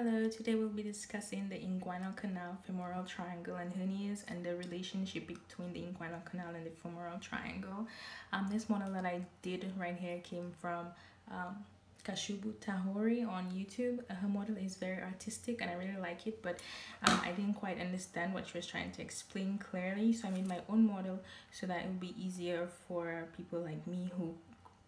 Hello, today we'll be discussing the inguinal canal, femoral triangle, and hernias and the relationship between the inguinal canal and the femoral triangle. Um, this model that I did right here came from um, Kashubu Tahori on YouTube. Uh, her model is very artistic and I really like it, but um, I didn't quite understand what she was trying to explain clearly. So I made my own model so that it would be easier for people like me who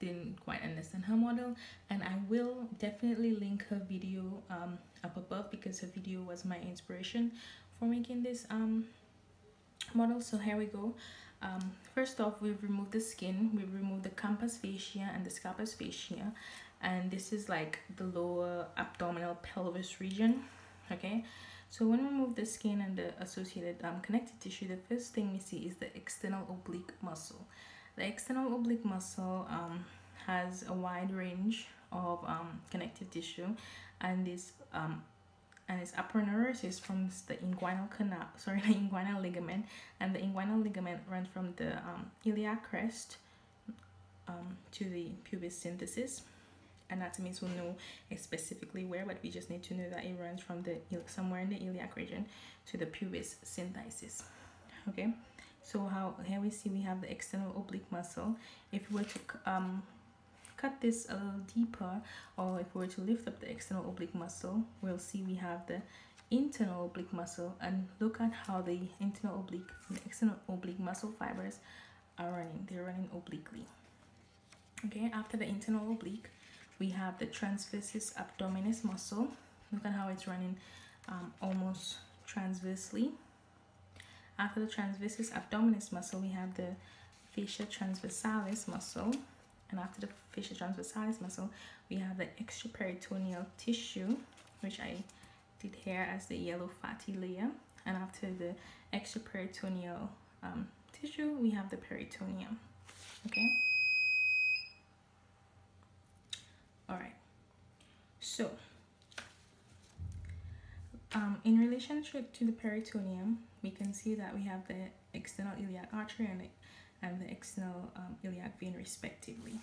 didn't quite understand her model. And I will definitely link her video um, up above because her video was my inspiration for making this um, model. So here we go. Um, first off we've removed the skin. We've removed the Camper's fascia and the Scarpa's fascia. And this is like the lower abdominal pelvis region okay? So when we remove the skin and the associated um, connective tissue the first thing we see is the external oblique muscle the external oblique muscle um, has a wide range of um, connective tissue and this um, and its aponeurosis forms the inguinal canal, sorry, the inguinal ligament, and the inguinal ligament runs from the um, iliac crest um, to the pubis symphysis. Anatomists will know specifically where, but we just need to know that it runs from the somewhere in the iliac region to the pubis symphysis. Okay, so how here we see we have the external oblique muscle. If we were to um, cut this a little deeper or if we were to lift up the external oblique muscle we'll see we have the internal oblique muscle. And look at how the internal oblique the external oblique muscle fibers are running. They're running obliquely. Okay after the internal oblique we have the transversus abdominis muscle. Look at how it's running um, almost transversely after the transversus abdominis muscle, we have the fascia transversalis muscle. And after the fascia transversalis muscle, we have the extraperitoneal tissue, which I did here as the yellow fatty layer. And after the extraperitoneal um, tissue, we have the peritoneum. Okay? All right. So, um, in relationship to the peritoneum, we can see that we have the external iliac artery and the, and the external um, iliac vein respectively.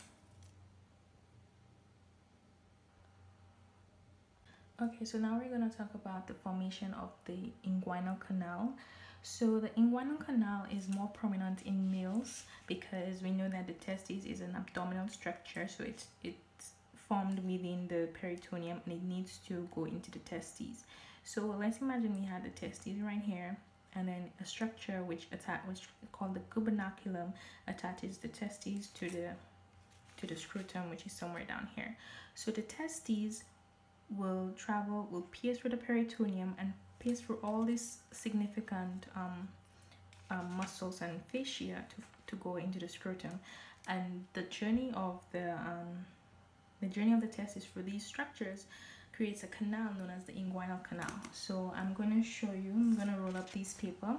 Okay, so now we're going to talk about the formation of the inguinal canal. So the inguinal canal is more prominent in males because we know that the testes is an abdominal structure, so it's it's formed within the peritoneum and it needs to go into the testes. So let's imagine we had the testes right here and then a structure which attach which called the gubernaculum attaches the testes to the to the scrotum which is somewhere down here. So the testes will travel will pierce through the peritoneum and pierce through all these significant um, um, muscles and fascia to, to go into the scrotum. And the journey of the um, the journey of the testes for these structures creates a canal known as the inguinal canal. So I'm going to show you, I'm going to roll up this paper.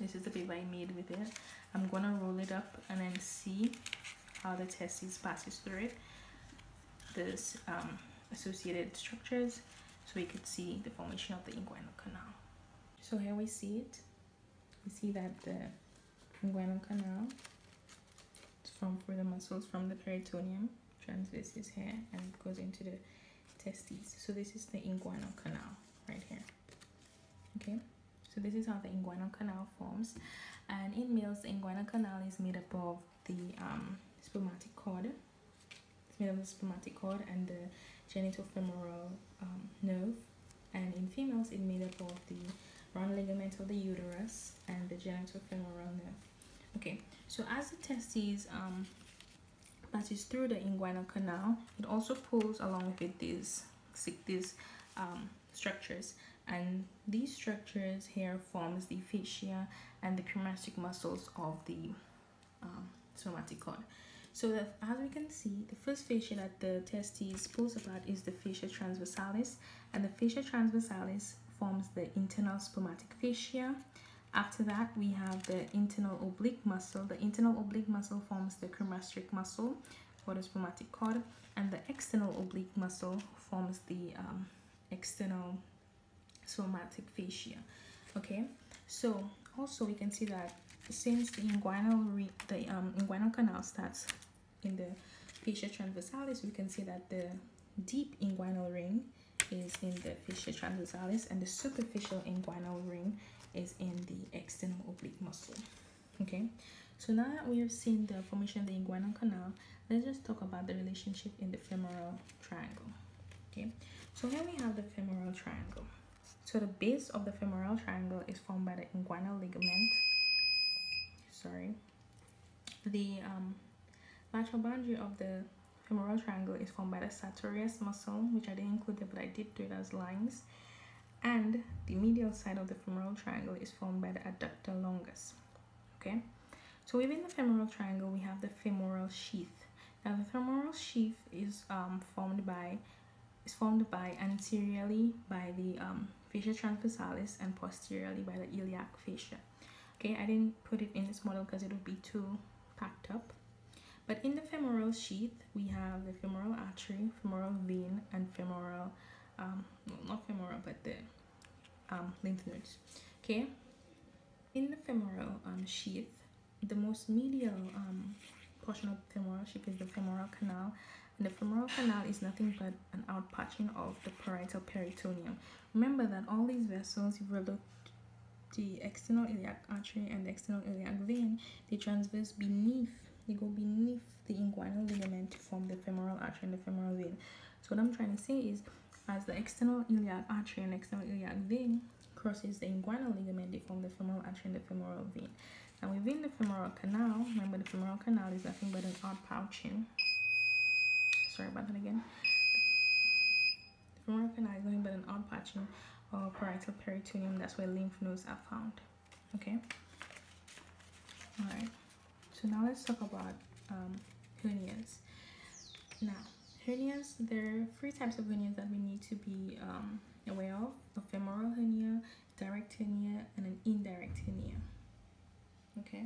This is the paper I made with it. I'm going to roll it up and then see how the testes passes through it. There's um, associated structures so we could see the formation of the inguinal canal. So here we see it. We see that the inguinal canal is formed for the muscles from the peritoneum transversus here and goes into the testes so this is the inguinal canal right here. Okay? So this is how the inguinal canal forms. And in males the inguinal canal is made up of the um, spermatic cord. It's made up of the spermatic cord and the genitofemoral um, nerve. And in females it's made up of the round ligament of the uterus and the genitofemoral nerve. Okay. So as the testes um, passes through the inguinal canal it also pulls along with it these these um, structures. And these structures here forms the fascia and the cremasteric muscles of the um, spermatic cord. So that as we can see the first fascia that the testes pulls apart is the fascia transversalis. And the fascia transversalis forms the internal spermatic fascia after that, we have the internal oblique muscle. The internal oblique muscle forms the cremasteric muscle for the spermatic cord, and the external oblique muscle forms the um, external spermatic fascia. Okay, so also we can see that since the inguinal the um, inguinal canal starts in the fascia transversalis, we can see that the deep inguinal ring is in the fascia transversalis and the superficial inguinal ring is in the external oblique muscle. Okay, so now that we have seen the formation of the inguinal canal, let's just talk about the relationship in the femoral triangle. Okay, so here we have the femoral triangle. So the base of the femoral triangle is formed by the inguinal ligament. Sorry. The um, lateral boundary of the femoral triangle is formed by the sartorius muscle, which I didn't include there, but I did do it as lines. And the medial side of the femoral triangle is formed by the adductor longus. Okay. So within the femoral triangle, we have the femoral sheath. Now the femoral sheath is um, formed by is formed by anteriorly by the um, fascia transversalis and posteriorly by the iliac fascia. Okay, I didn't put it in this model because it would be too packed up. But in the femoral sheath, we have the femoral artery, femoral vein, and femoral, um, well, not femoral, but the um, lymph nodes. Okay, in the femoral um, sheath, the most medial um, portion of the femoral sheath is the femoral canal, and the femoral canal is nothing but an outpatching of the parietal peritoneum. Remember that all these vessels, if you look the external iliac artery and the external iliac vein, they transverse beneath, they go beneath the inguinal ligament to form the femoral artery and the femoral vein. So what I'm trying to say is, as the external iliac artery and external iliac vein crosses the inguinal ligament, they form the femoral artery and the femoral vein. Now within the femoral canal, remember the femoral canal is nothing but an outpouching. Sorry about that again. The femoral canal is nothing but an outpouching or parietal peritoneum. That's where lymph nodes are found. Okay. All right. So now let's talk about um, hernias. Now, hernias, there are three types of hernias that we need to be um, aware of. A femoral hernia, direct hernia, and an indirect hernia. Okay?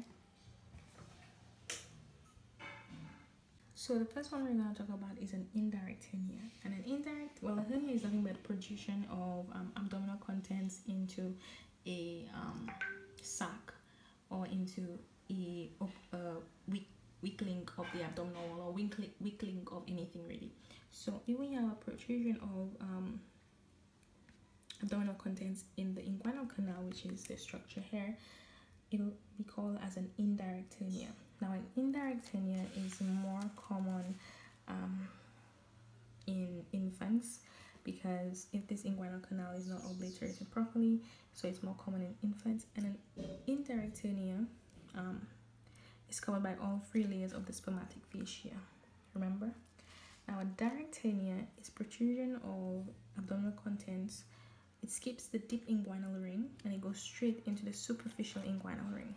So the first one we're going to talk about is an indirect hernia. And an indirect well a hernia is nothing but protrusion of um, abdominal contents into a um, sac or into a, a weak weakling of the abdominal wall or weakling, weakling of anything really so if we have a protrusion of um, abdominal contents in the inguinal canal which is the structure here it'll be called as an indirect hernia. Now, an indirect hernia is more common um, in infants because if this inguinal canal is not obliterated properly, so it's more common in infants. And an indirect hernia um, is covered by all three layers of the spermatic fascia. Remember? Now, direct hernia is protrusion of abdominal contents it skips the deep inguinal ring and it goes straight into the superficial inguinal ring.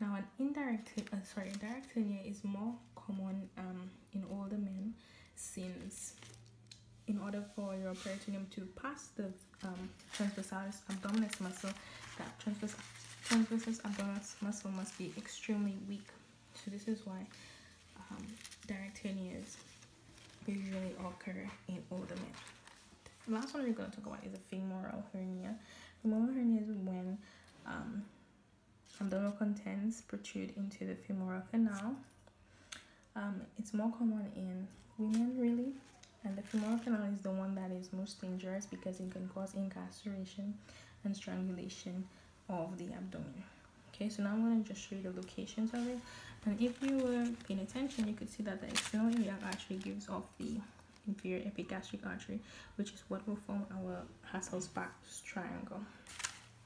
Now, an indirect, uh, sorry, direct hernia is more common um, in older men since in order for your peritoneum to pass the um, transversalis abdominis muscle, that transvers transversus abdominis muscle must be extremely weak. So this is why um, direct hernias usually occur in older men. The last one we're going to talk about is a femoral hernia. Femoral hernia is when um, abdominal contents protrude into the femoral canal. Um, it's more common in women, really, and the femoral canal is the one that is most dangerous because it can cause incarceration and strangulation of the abdomen. Okay, so now I'm going to just show you the locations of it. And if you were paying attention, you could see that the external iliac actually gives off the inferior epigastric artery, which is what will form our Hesselbach's triangle.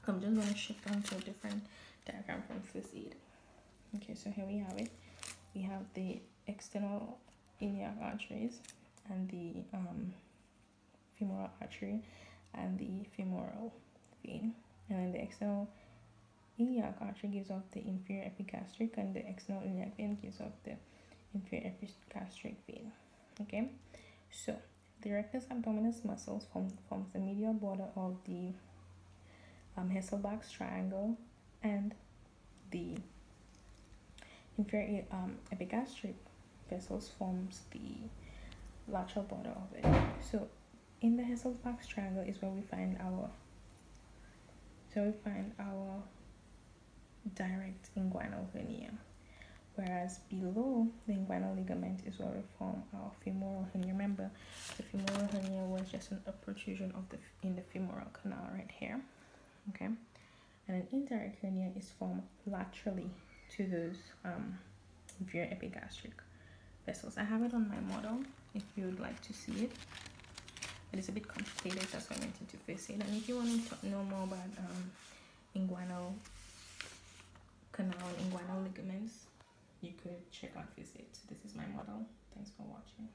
I'm just going to shift on to a different diagram from first aid. Okay, so here we have it. We have the external iliac arteries and the um, femoral artery and the femoral vein. And then the external iliac artery gives off the inferior epigastric and the external iliac vein gives off the inferior epigastric vein. Okay, so, the rectus abdominis muscles form, forms the medial border of the um, Hesselbach's triangle and the inferior um, epigastric vessels forms the lateral border of it. So, in the Hesselbach's triangle is where we find our so we find our direct inguinal hernia. whereas below the inguinal ligament is where we form our femoral hernia. Remember, the femoral hernia was just an, a protrusion of the in the femoral canal right here. Okay, and an indirect hernia is formed laterally to those um, epigastric vessels. I have it on my model if you would like to see it. It is a bit complicated, that's why I wanted to face it. And if you want to know more about um, inguinal canal and inguinal ligaments, you could check out visit. This is my model. Thanks for watching.